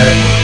Yeah.